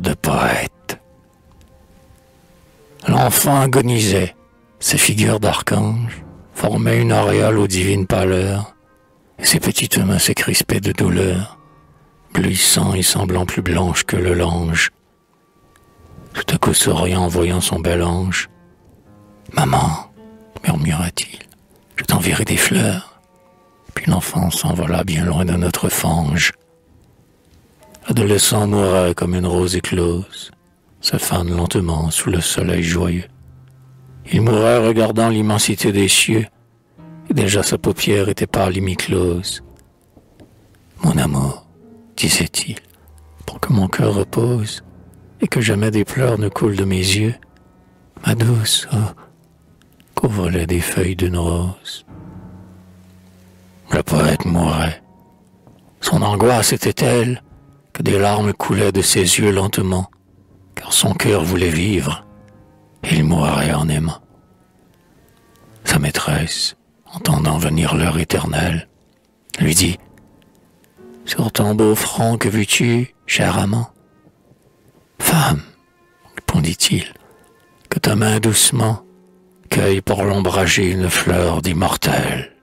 de poète. L'enfant agonisait, ses figures d'archange formaient une auréole aux divines pâleurs, et ses petites mains s'écrispaient de douleur, glissant et semblant plus blanches que le linge. Tout à coup souriant en voyant son bel ange, Maman, murmura-t-il, je t'enverrai des fleurs. Puis l'enfant s'envola bien loin de notre fange. Adolescent mourait comme une rose éclose, se fane lentement sous le soleil joyeux. Il mourait regardant l'immensité des cieux, et déjà sa paupière était pâle et mi-close. Mon amour, disait-il, pour que mon cœur repose, et que jamais des pleurs ne coulent de mes yeux, ma douce, oh, qu'au des feuilles d'une rose. Le poète mourait. Son angoisse était telle que des larmes coulaient de ses yeux lentement, car son cœur voulait vivre, et il mourrait en aimant. Sa maîtresse, entendant venir l'heure éternelle, lui dit Sur ton beau front que vis-tu, cher amant? Femme, répondit-il, que ta main doucement cueille pour l'ombrager une fleur d'immortel.